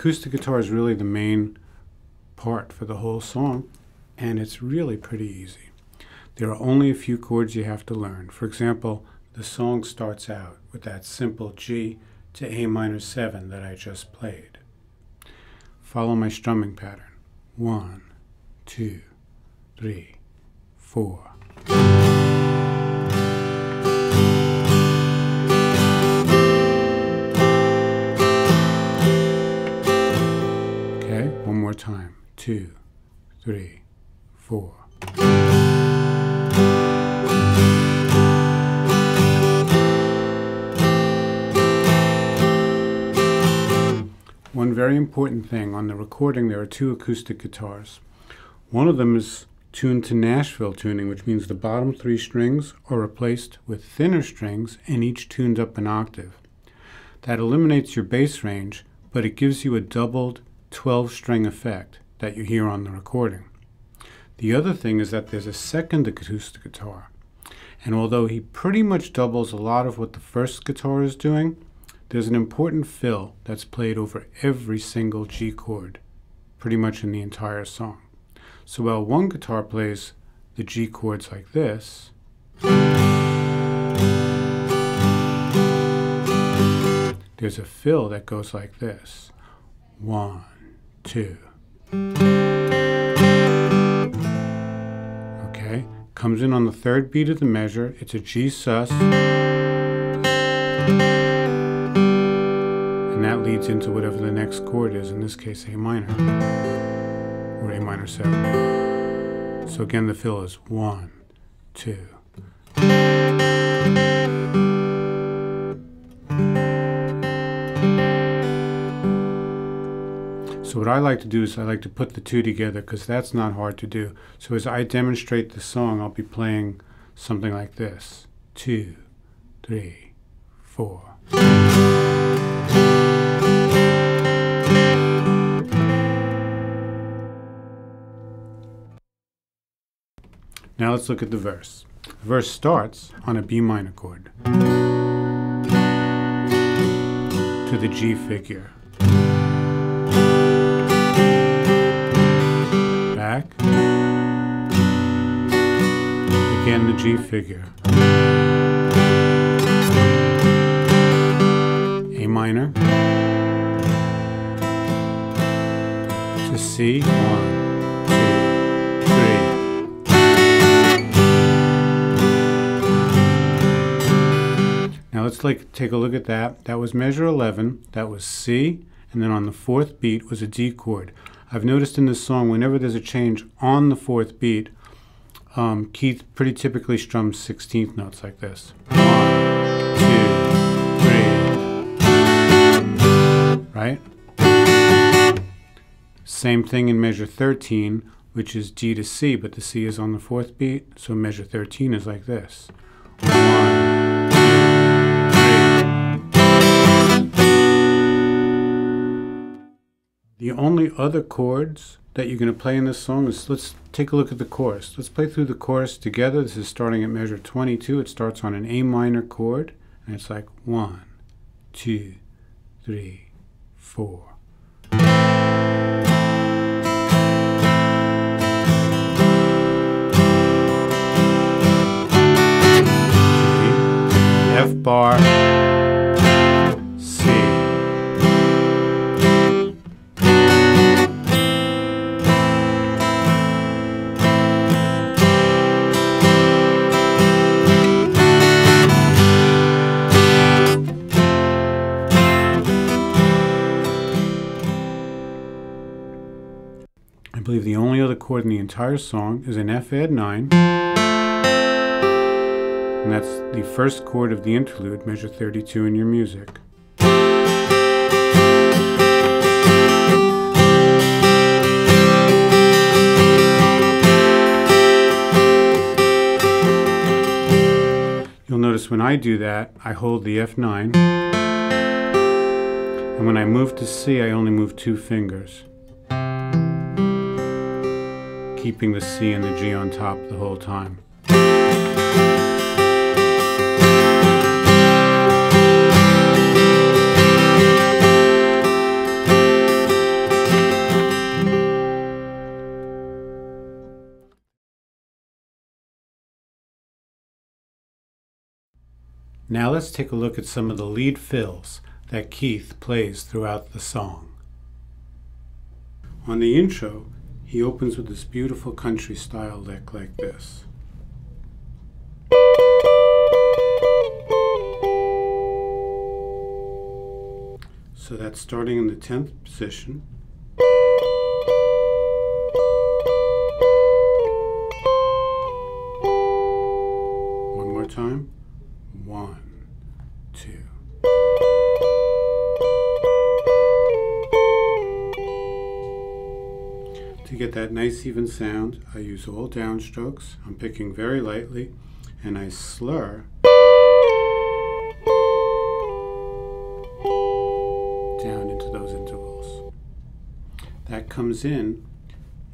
Acoustic guitar is really the main part for the whole song, and it's really pretty easy. There are only a few chords you have to learn. For example, the song starts out with that simple G to A minor 7 that I just played. Follow my strumming pattern. One, two, three, four. Important thing on the recording, there are two acoustic guitars. One of them is tuned to Nashville tuning, which means the bottom three strings are replaced with thinner strings and each tuned up an octave. That eliminates your bass range, but it gives you a doubled 12 string effect that you hear on the recording. The other thing is that there's a second acoustic guitar, and although he pretty much doubles a lot of what the first guitar is doing, there's an important fill that's played over every single G chord, pretty much in the entire song. So while one guitar plays the G chords like this, there's a fill that goes like this. One, two. Okay, comes in on the third beat of the measure. It's a G sus. Leads into whatever the next chord is, in this case A minor, or A minor 7. So again, the fill is 1, 2. So what I like to do is I like to put the two together because that's not hard to do. So as I demonstrate the song, I'll be playing something like this. Two, three, four. Now let's look at the verse. The verse starts on a B minor chord to the G figure. Back. Again the G figure. A minor. To C. One. Now let's like take a look at that. That was measure 11, that was C, and then on the fourth beat was a D chord. I've noticed in this song, whenever there's a change on the fourth beat, um, Keith pretty typically strums 16th notes like this. One, two, three. Right? Same thing in measure 13, which is D to C, but the C is on the fourth beat, so measure 13 is like this. One, The only other chords that you're going to play in this song is, let's take a look at the chorus. Let's play through the chorus together. This is starting at measure 22. It starts on an A minor chord, and it's like one, two, three, four. F bar, in the entire song is an F add 9. And that's the first chord of the interlude, measure 32 in your music. You'll notice when I do that, I hold the F9. And when I move to C, I only move two fingers keeping the C and the G on top the whole time. Now let's take a look at some of the lead fills that Keith plays throughout the song. On the intro, he opens with this beautiful country style lick like this. So that's starting in the 10th position. That nice even sound, I use all downstrokes. I'm picking very lightly and I slur down into those intervals. That comes in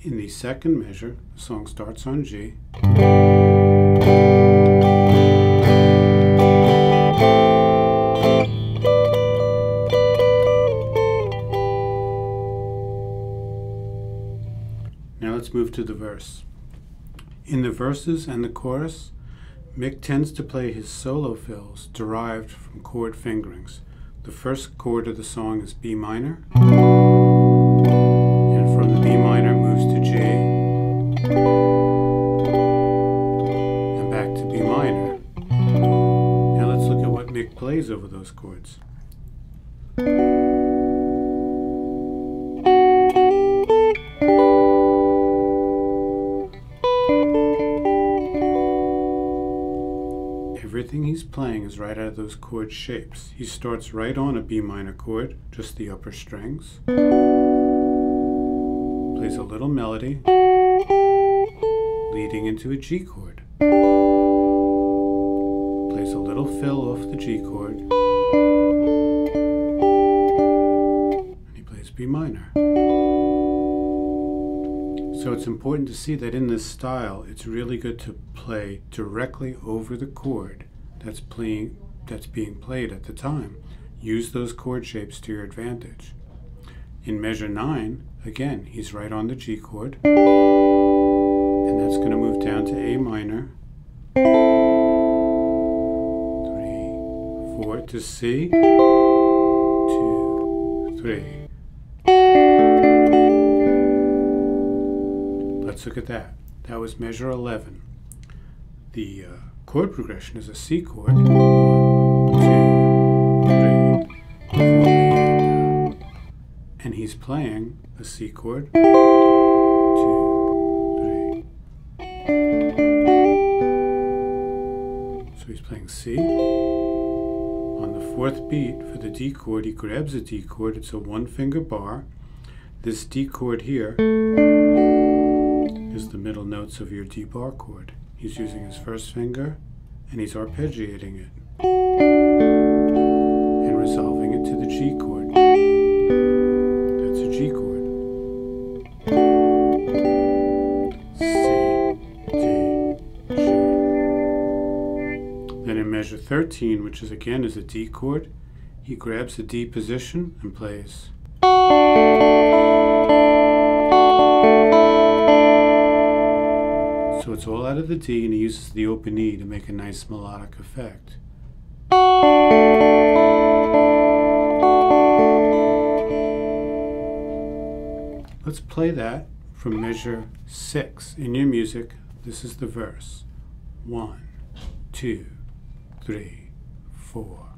in the second measure. The song starts on G. Now let's move to the verse. In the verses and the chorus, Mick tends to play his solo fills derived from chord fingerings. The first chord of the song is B minor, and from the B minor moves to G, and back to B minor. Now let's look at what Mick plays over those chords. Playing is right out of those chord shapes. He starts right on a B minor chord, just the upper strings. Plays a little melody, leading into a G chord. Plays a little fill off the G chord. And he plays B minor. So it's important to see that in this style, it's really good to play directly over the chord that's playing that's being played at the time. Use those chord shapes to your advantage. In measure 9, again, he's right on the G chord. And that's going to move down to A minor. 3, 4 to C. 2, 3. Let's look at that. That was measure 11. The uh, chord progression is a C chord. Uh, and he's playing a C chord. Two, three. So he's playing C. On the fourth beat for the D chord, he grabs a D chord. It's a one finger bar. This D chord here is the middle notes of your D bar chord. He's using his first finger and he's arpeggiating it and resolving it to the G chord. That's a G chord. C, D, G. Then in measure 13, which is again is a D chord, he grabs the D position and plays. So it's all out of the D and he uses the open E to make a nice melodic effect. Let's play that from measure 6. In your music, this is the verse. One, two, three, four.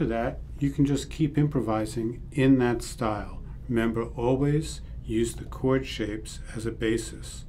After that, you can just keep improvising in that style. Remember, always use the chord shapes as a basis.